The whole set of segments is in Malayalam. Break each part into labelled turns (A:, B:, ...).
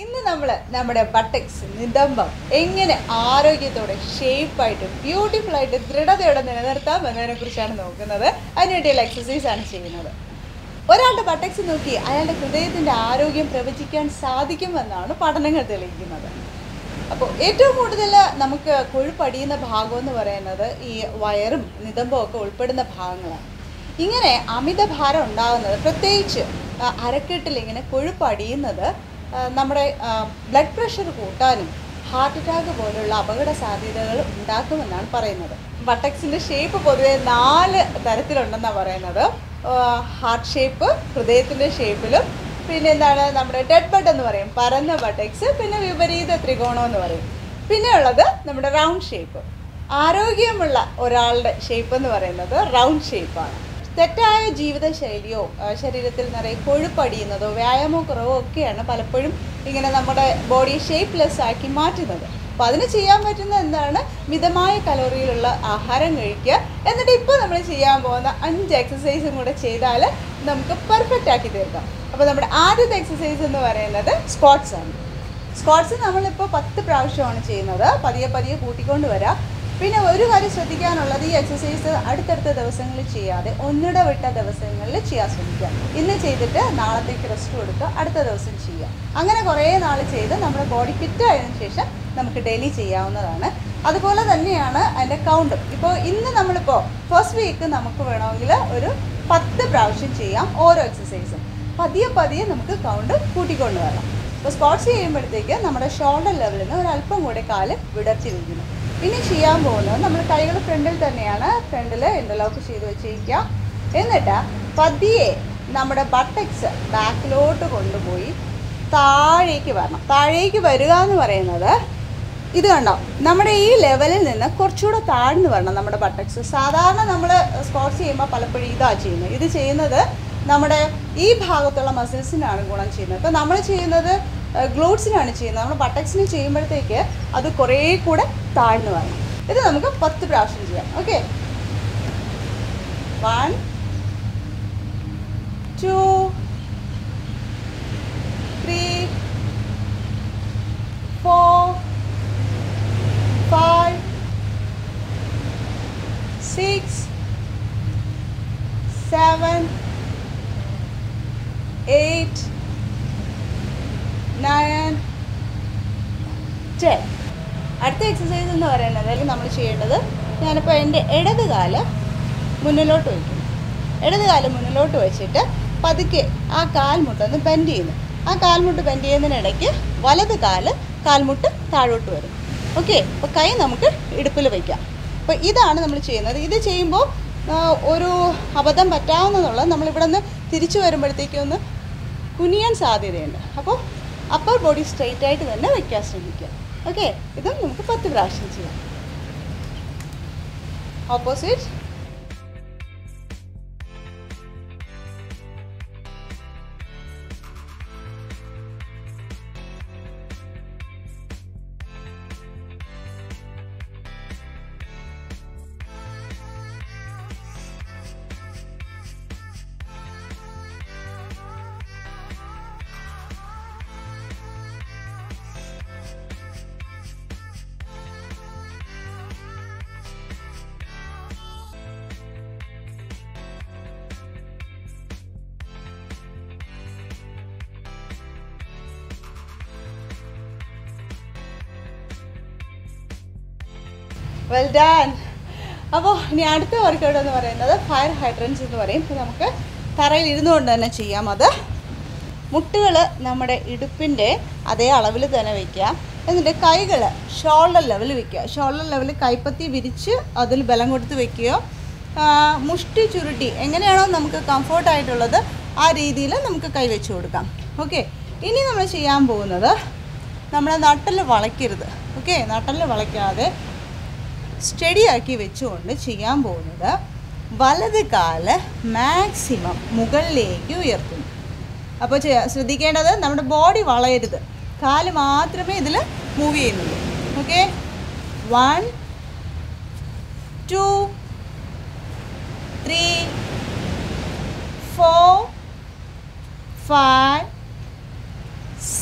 A: ഇന്ന് നമ്മൾ നമ്മുടെ ബട്ടക്സ് നിതംബം എങ്ങനെ ആരോഗ്യത്തോടെ ഷേപ്പായിട്ട് ബ്യൂട്ടിഫുൾ ആയിട്ട് ദൃഢതയോടെ നിലനിർത്താം എന്നതിനെ കുറിച്ചാണ് നോക്കുന്നത്. അതിനുവേണ്ടിയുള്ള എക്സസൈസ് ആണ് ചെയ്യുന്നത്. ഒരാളുടെ ബട്ടക്സ് നോക്കി അയാളുടെ ഹൃദയത്തിന്റെ ആരോഗ്യം പ്രവചിക്കാൻ സാധിക്കുമെന്നാണ് പഠനങ്ങൾ തെളിയിക്കുന്നത്. അപ്പോൾ ഏറ്റവും കൂടുതൽ നമുക്ക് കൊഴുപ്പടിയുന്ന ഭാഗം എന്ന് പറയുന്നത് ഈ വയറും നിതമ്പവും ഒക്കെ ഉൾപ്പെടുന്ന ഭാഗങ്ങളാണ്. ഇങ്ങനെ അമിതഭാരം ഉണ്ടാകുന്നത് പ്രത്യേകിച്ച് അരക്കെട്ടിൽ ഇങ്ങനെ കൊഴുപ്പടിയുന്നത് നമ്മുടെ ബ്ലഡ് പ്രഷർ കൂട്ടാനും ഹാർട്ട് അറ്റാക്ക് പോലുള്ള അപകട സാധ്യതകൾ ഉണ്ടാക്കുമെന്നാണ് പറയുന്നത്. വട്ടക്സിന്റെ ഷേപ്പ് പൊതുവേ നാല് തരത്തിലുണ്ടെന്നാണ് പറയുന്നത്. ഹാർട്ട് ഷേപ്പ് ഹൃദയത്തിന്റെ ഷേപ്പിലും പിന്നെ എന്താണ് നമ്മുടെ ഡെഡ് ബട്ട് എന്ന് പറയും പരന്ന വട്ടക്സ് പിന്നെ വിപരീത ത്രികോണം എന്ന് പറയും. പിന്നെ ഉള്ളത് നമ്മുടെ റൗണ്ട് ഷേപ്പ് ആരോഗ്യമുള്ള ഒരാളുടെ ഷേപ്പ് എന്ന് പറയുന്നത് റൗണ്ട് ഷേപ്പാണ് തെറ്റായ ജീവിതശൈലിയോ ശരീരത്തിൽ നിറയെ കൊഴുപ്പടിയുന്നതോ വ്യായാമോ കുറവോ ഒക്കെയാണ് പലപ്പോഴും ഇങ്ങനെ നമ്മുടെ ബോഡി ഷേപ്പ്ലെസ് ആക്കി മാറ്റുന്നത്. അപ്പോൾ അതിന് ചെയ്യാൻ പറ്റുന്ന എന്താണ്? മിതമായ കലോറിയിലുള്ള ആഹാരം കഴിക്കുക. എന്നിട്ട് ഇപ്പോൾ നമ്മൾ ചെയ്യാൻ പോകുന്ന അഞ്ച് എക്സസൈസും കൂടെ ചെയ്താൽ നമുക്ക് പെർഫെക്റ്റ് ആക്കി തീർക്കാം. അപ്പോൾ നമ്മുടെ ആദ്യത്തെ എക്സസൈസ് എന്ന് പറയുന്നത് സ്ക്വാട്സ് ആണ്. സ്ക്വാട്സ് നമ്മളിപ്പോൾ പത്ത് പ്രാവശ്യമാണ് ചെയ്യുന്നത്. പതിയെ പതിയെ കൂട്ടിക്കൊണ്ട് വരാം. പിന്നെ ഒരു കാര്യം ശ്രദ്ധിക്കാനുള്ളത് ഈ എക്സസൈസ് അടുത്തടുത്ത ദിവസങ്ങളിൽ ചെയ്യാതെ ഒന്നിടവിട്ട ദിവസങ്ങളിൽ ചെയ്യാൻ ശ്രമിക്കുക. ഇന്ന് ചെയ്തിട്ട് നാളത്തേക്ക് റെസ്റ്റ് കൊടുക്കുക അടുത്ത ദിവസം ചെയ്യുക. അങ്ങനെ കുറേ നാൾ ചെയ്ത് നമ്മുടെ ബോഡി ഫിറ്റ് ആയതിനു ശേഷം നമുക്ക് ഡെയിലി ചെയ്യാവുന്നതാണ്. അതുപോലെ തന്നെയാണ് അതിന്റെ കൗണ്ടും ഇപ്പോൾ ഇന്ന് നമ്മളിപ്പോൾ ഫസ്റ്റ് വീക്ക് നമുക്ക് വേണമെങ്കിൽ ഒരു പത്ത് പ്രാവശ്യം ചെയ്യാം ഓരോ എക്സസൈസും പതിയെ പതിയെ നമുക്ക് കൗണ്ട് കൂട്ടിക്കൊണ്ട് വരണം ഇപ്പോൾ സ്പോർട്സ് ചെയ്യുമ്പോഴത്തേക്ക് നമ്മുടെ ഷോൾഡർ ലെവലിൽ നിന്ന് ഒരല്പം കൂടെ കാൽ വിടർച്ചിരിക്കുന്നു ഇനി ചെയ്യാൻ പോകുന്നത് നമ്മൾ കൈകൾ ഫ്രണ്ടിൽ തന്നെയാണ്. ഫ്രണ്ടിൽ ഇന്റർലോക്ക് ചെയ്ത് വെച്ചിരിക്കുക. എന്നിട്ട് പതിയെ നമ്മുടെ ബട്ടക്സ് ബാക്കിലോട്ട് കൊണ്ടുപോയി താഴേക്ക് വരണം. താഴേക്ക് വരിക എന്ന് പറയുന്നത് ഇത് കണ്ടോ? നമ്മുടെ ഈ ലെവലിൽ നിന്ന് കുറച്ചുകൂടെ താഴ്ന്നു വരണം നമ്മുടെ ബട്ടക്സ് സാധാരണ നമ്മൾ സ്പോർട്സ് ചെയ്യുമ്പോൾ പലപ്പോഴും ഇതാ ചെയ്യുന്നത്. ഇത് ചെയ്യുന്നത് നമ്മുടെ ഈ ഭാഗത്തുള്ള മസിൽസിനാണ് ഗുണം ചെയ്യുന്നത്. ഇപ്പം നമ്മൾ ചെയ്യുന്നത് ഗ്ലൂട്ട്സിനാണ് ചെയ്യുന്നത്. നമ്മൾ ബട്ടക്സിന് ചെയ്യുമ്പോഴത്തേക്ക് അത് കുറേ കൂടെ താഴ്ന്നു വരണം. ഇത് നമുക്ക് പത്ത് പ്രാവശ്യം ചെയ്യാം. Okay one two three four five, six, seven, eight, nine, ten. അടുത്ത എക്സസൈസ് എന്ന് പറയുന്നത് അല്ലെങ്കിൽ നമ്മൾ ചെയ്യേണ്ടത് ഞാനിപ്പോൾ എന്റെ ഇടത് കാൽ മുന്നിലോട്ട് വയ്ക്കും ഇടത് കാൽ മുന്നിലോട്ട് വെച്ചിട്ട് പതുക്കെ ആ കാൽമുട്ട് ഒന്ന് ബെൻഡ് ചെയ്യുന്നു. ആ കാൽമുട്ട് ബെൻഡ് ചെയ്യുന്നതിനിടയ്ക്ക് വലത് കാൽ കാൽമുട്ട് താഴോട്ട് വരും. ഓക്കെ അപ്പോൾ കൈ നമുക്ക് ഇടുപ്പിൽ വയ്ക്കാം. അപ്പോൾ ഇതാണ് നമ്മൾ ചെയ്യുന്നത്. ഇത് ചെയ്യുമ്പോൾ ഒരു അബദ്ധം പറ്റാവുന്നതുള്ളത് നമ്മളിവിടെ നിന്ന് തിരിച്ചു വരുമ്പോഴത്തേക്കും ഒന്ന് കുനിയാൻ സാധ്യതയുണ്ട്. അപ്പോൾ അപ്പർ ബോഡി സ്ട്രെയിറ്റ് ആയിട്ട് തന്നെ വയ്ക്കാൻ ശ്രമിക്കുക. ഓക്കെ ഇതും നമുക്ക് പത്ത് പ്രാവശ്യം ചെയ്യാം. ഓപ്പോസിറ്റ് വെൽ ഡൺ അപ്പോൾ ഇനി അടുത്ത വർക്കൗട്ട് എന്ന് പറയുന്നത്? ഫയർ ഹൈഡ്രൻസ് എന്ന് പറയും. ഇപ്പോൾ നമുക്ക് തറയിൽ ഇരുന്നു കൊണ്ട് തന്നെ ചെയ്യാം അത്. മുട്ടുകൾ നമ്മുടെ ഇടുപ്പിന്റെ അതേ അളവിൽ തന്നെ വയ്ക്കുക എന്നിട്ട് കൈകൾ ഷോൾഡർ ലെവൽ വയ്ക്കുക ഷോൾഡർ ലെവലിൽ കൈപ്പത്തി വിരിച്ച് അതിൽ ബലം കൊടുത്ത് വെക്കുകയോ ആ, മുഷ്ടി ചുരുട്ടി എങ്ങനെയാണോ നമുക്ക് കംഫർട്ടായിട്ടുള്ളത് ആ രീതിയിൽ നമുക്ക് കൈ വെച്ച് കൊടുക്കാം. ഓക്കെ ഇനി നമ്മൾ ചെയ്യാൻ പോകുന്നത് നമ്മുടെ നട്ടൽ വളയ്ക്കരുത്. ഓക്കെ നട്ടൽ വളയ്ക്കാതെ സ്റ്റഡി ആക്കി വെച്ചുകൊണ്ട് ചെയ്യാൻ പോകുന്നത് വലത് കാൽ മാക്സിമം മുകളിലേക്ക് ഉയർത്തുന്നു. അപ്പോൾ ശ്രദ്ധിക്കേണ്ടത് നമ്മുടെ ബോഡി വളയരുത്. കാൽ മാത്രമേ ഇതിൽ മൂവ് ചെയ്യുന്നുള്ളൂ. Okay one two three four five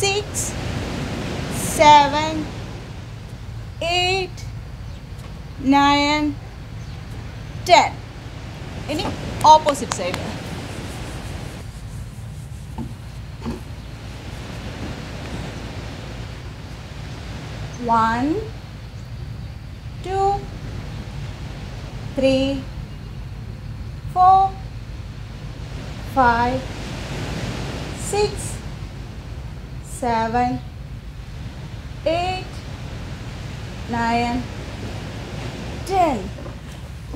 A: six seven eight nine ten ഇനി opposite side one two three four five six seven eight nine ten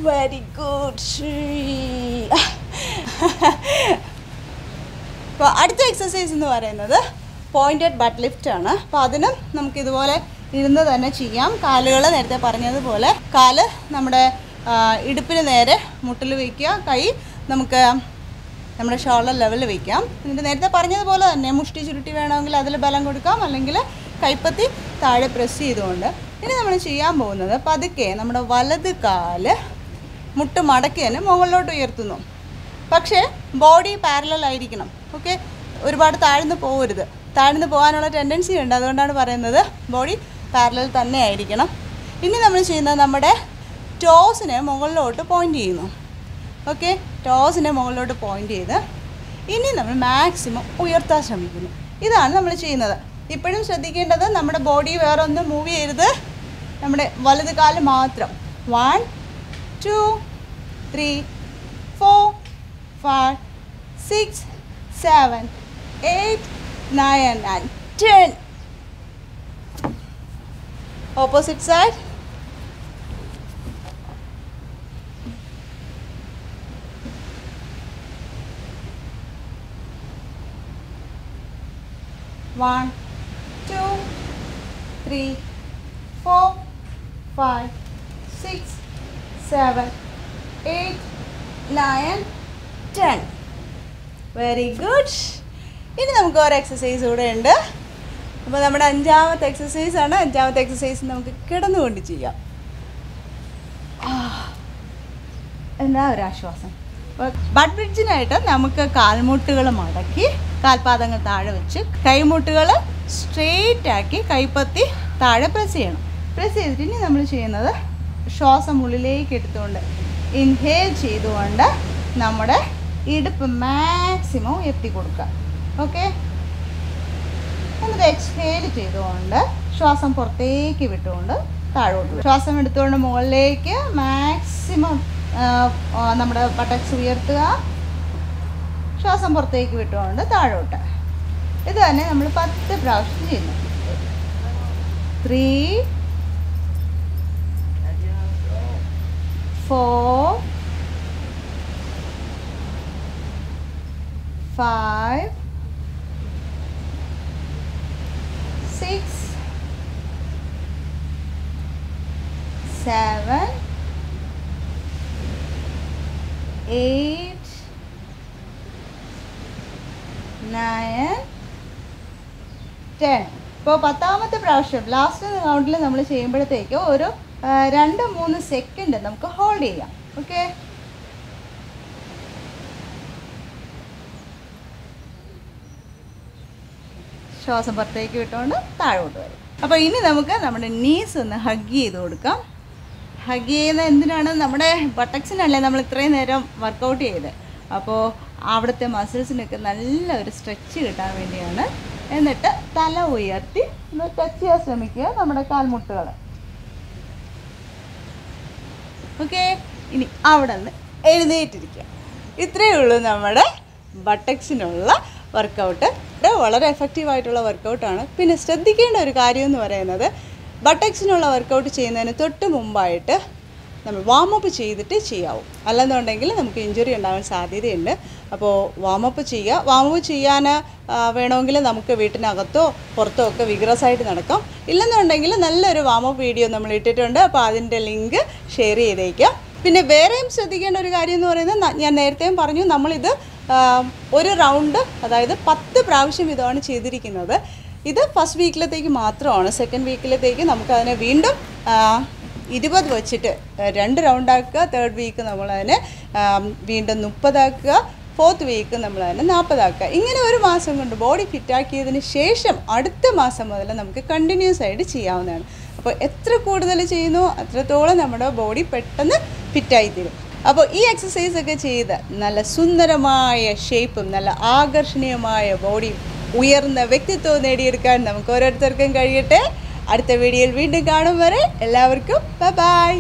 A: very good അപ്പോൾ അടുത്ത എക്സസൈസ് എന്ന് പറയുന്നത് പോയിന്റഡ് ബട്ട് ലിഫ്റ്റ് ആണ്. അപ്പോൾ അതിനും നമുക്കിതുപോലെ ഇരുന്ന് തന്നെ ചെയ്യാം. കാലുകൾ നേരത്തെ പറഞ്ഞതുപോലെ കാൽ നമ്മുടെ ഇടുപ്പിന് നേരെ മുട്ടിൽ വയ്ക്കുക കൈ നമുക്ക് നമ്മുടെ ഷോൾഡർ ലെവലിൽ വയ്ക്കാം എന്നിട്ട് നേരത്തെ പറഞ്ഞതുപോലെ തന്നെ മുഷ്ടി ചുരുട്ടി വേണമെങ്കിൽ അതിൽ ബലം കൊടുക്കാം. അല്ലെങ്കിൽ കൈപ്പത്തി താഴെ പ്രസ് ചെയ്തുകൊണ്ട് ഇനി നമ്മൾ ചെയ്യാൻ പോകുന്നത് പതുക്കെ നമ്മുടെ വലത് കാൽ മുട്ട് മടക്കി തന്നെ മുകളിലോട്ട് ഉയർത്തുന്നു. പക്ഷേ ബോഡി പാരലൽ ആയിരിക്കണം. ഓക്കെ ഒരുപാട് താഴ്ന്നു പോകരുത് താഴ്ന്നു പോകാനുള്ള ടെൻഡൻസി ഉണ്ട്. അതുകൊണ്ടാണ് പറയുന്നത് ബോഡി പാരലൽ തന്നെ ആയിരിക്കണം. ഇനി നമ്മൾ ചെയ്യുന്നത് നമ്മുടെ ടോസിനെ മുകളിലോട്ട് പോയിന്റ് ചെയ്യുന്നു. ഓക്കെ ടോസിനെ മുകളിലോട്ട് പോയിന്റ് ചെയ്ത് ഇനി നമ്മൾ മാക്സിമം ഉയർത്താൻ ശ്രമിക്കുന്നു. ഇതാണ് നമ്മൾ ചെയ്യുന്നത്. ഇപ്പോഴും ശ്രദ്ധിക്കേണ്ടത് നമ്മുടെ ബോഡി വേറെ ഒന്നും മൂവ് ചെയ്യരുത്. നമ്മുടെ വലത് കാൽ മാത്രം. One two three four five six seven eight nine and ten opposite side One, two, three, four, five, six, seven, eight, nine, ten. Very good ഇനി നമുക്ക് ഒരു എക്സസൈസ് കൂടെ ഉണ്ട്. അപ്പോൾ നമ്മുടെ അഞ്ചാമത്തെ എക്സസൈസ് ആണ്. അഞ്ചാമത്തെ എക്സസൈസ് നമുക്ക് കിടന്നുകൊണ്ട് ചെയ്യാം. എന്താ ഒരു ആശ്വാസം? ബഡ് ബ്രിഡ്ജിനായിട്ട് നമുക്ക് കാൽമുട്ടുകൾ മടക്കി കാൽപാദങ്ങൾ താഴെ വെച്ച് കൈമുട്ടുകൾ സ്ട്രെയിറ്റ് ആക്കി കൈപ്പത്തി താഴെ പ്രസ് ചെയ്യണം. പ്രസ് ചെയ്തിട്ട് ഇനി നമ്മൾ ചെയ്യുന്നത് ശ്വാസം ഉള്ളിലേക്ക് എടുത്തുകൊണ്ട് ഇൻഹേൽ ചെയ്തുകൊണ്ട് നമ്മുടെ ഇടുപ്പ് മാക്സിമം എത്തി കൊടുക്കുക. ഓക്കെ എന്നിട്ട് എക്സ്ഹേൽ ചെയ്തുകൊണ്ട് ശ്വാസം പുറത്തേക്ക് വിട്ടുകൊണ്ട് താഴോട്ട് ശ്വാസം എടുത്തുകൊണ്ട് മുകളിലേക്ക് മാക്സിമം നമ്മുടെ പട്ടക്സ് ഉയർത്തുക. ശ്വാസം പുറത്തേക്ക് വിട്ടുകൊണ്ട് താഴോട്ട്. ഇത് തന്നെ നമ്മൾ പത്ത് പ്രാവശ്യം ചെയ്യുന്നു. Three four five, six, seven, eight, nine, ten. ഇപ്പോൾ പത്താമത്തെ പ്രാവശ്യം ലാസ്റ്റ് കൗണ്ടിൽ നമ്മൾ ചെയ്യുമ്പോഴത്തേക്ക് ഒരു രണ്ട് മൂന്ന് സെക്കൻഡ് നമുക്ക് ഹോൾഡ് ചെയ്യാം. ഓക്കെ ശ്വാസം പുറത്തേക്ക് വിട്ടുകൊണ്ട് താഴോട്ട് വരും. അപ്പോൾ ഇനി നമുക്ക് നമ്മുടെ നീസ് ഒന്ന് ഹഗ് ചെയ്ത് കൊടുക്കാം. ഹഗ് ചെയ്യുന്ന എന്തിനാണ്? നമ്മുടെ ബട്ടക്സിനല്ലേ നമ്മൾ ഇത്രയും നേരം വർക്കൗട്ട് ചെയ്തത് അപ്പോൾ അവിടുത്തെ മസിൽസിനൊക്കെ നല്ല ഒരു സ്ട്രെച്ച് കിട്ടാൻ വേണ്ടിയാണ്. എന്നിട്ട് തല ഉയർത്തി ഒന്ന് ടച്ച് ചെയ്യാൻ ശ്രമിക്കുക നമ്മുടെ കാൽമുട്ടുകൾ ഓക്കെ? ഇനി അവിടെ നിന്ന് എഴുന്നേറ്റിരിക്കുക. ഇത്രയേ ഉള്ളൂ നമ്മുടെ ബട്ടക്സിനുള്ള വർക്കൗട്ട് വളരെ എഫക്റ്റീവ് ആയിട്ടുള്ള വർക്കൗട്ടാണ് പിന്നെ ശ്രദ്ധിക്കേണ്ട ഒരു കാര്യം എന്ന് പറയുന്നത് ബട്ടക്സിനുള്ള വർക്കൗട്ട് ചെയ്യുന്നതിന് തൊട്ട് മുമ്പായിട്ട് നമ്മൾ വാമപ്പ് ചെയ്തിട്ട് ചെയ്യാവും. അല്ലെന്നുണ്ടെങ്കിൽ നമുക്ക് ഇഞ്ചുറി ഉണ്ടാകാൻ സാധ്യതയുണ്ട്. അപ്പോൾ വാമപ്പ് ചെയ്യുക. വാമപ്പ് ചെയ്യാൻ വേണമെങ്കിൽ നമുക്ക് വീട്ടിനകത്തോ പുറത്തോ ഒക്കെ വിഗ്രസായിട്ട് നടക്കാം. ഇല്ലെന്നുണ്ടെങ്കിൽ നല്ലൊരു വാമപ്പ് വീഡിയോ നമ്മൾ ഇട്ടിട്ടുണ്ട്. അപ്പോൾ അതിന്റെ ലിങ്ക് ഷെയർ ചെയ്തേക്കാം. പിന്നെ വേറെയും ശ്രദ്ധിക്കേണ്ട ഒരു കാര്യം എന്ന് പറയുന്നത് ഞാൻ നേരത്തെയും പറഞ്ഞു നമ്മളിത് ഒരു റൗണ്ട് അതായത് പത്ത് പ്രാവശ്യം ഇതാണ് ചെയ്തിരിക്കുന്നത്. ഇത് ഫസ്റ്റ് വീക്കിലത്തേക്ക് മാത്രമാണ്. സെക്കൻഡ് വീക്കിലത്തേക്ക് നമുക്കതിനെ വീണ്ടും ഇരുപത് വെച്ചിട്ട് രണ്ട് റൗണ്ടാക്കുക തേർഡ് വീക്ക് നമ്മളതിനെ വീണ്ടും മുപ്പതാക്കുക ഫോർത്ത് വീക്ക് നമ്മൾ അതിനെ നാൽപ്പതാക്കുക ഇങ്ങനെ ഒരു മാസം കൊണ്ട് ബോഡി ഫിറ്റാക്കിയതിന് ശേഷം അടുത്ത മാസം മുതൽ നമുക്ക് കണ്ടിന്യൂസ് ആയിട്ട് ചെയ്യാവുന്നതാണ്. അപ്പോൾ എത്ര കൂടുതൽ ചെയ്യുന്നു? അത്രത്തോളം നമ്മുടെ ബോഡി പെട്ടെന്ന് ഫിറ്റായി തീരും അപ്പോൾ ഈ എക്സസൈസ് ഒക്കെ ചെയ്ത് നല്ല സുന്ദരമായ ഷേപ്പും നല്ല ആകർഷണീയമായ ബോഡിയും ഉയർന്ന വ്യക്തിത്വവും നേടിയെടുക്കാൻ നമുക്ക് ഓരോരുത്തർക്കും കഴിയട്ടെ. അടുത്ത വീഡിയോയിൽ വീണ്ടും കാണും വരെ എല്ലാവർക്കും ബൈ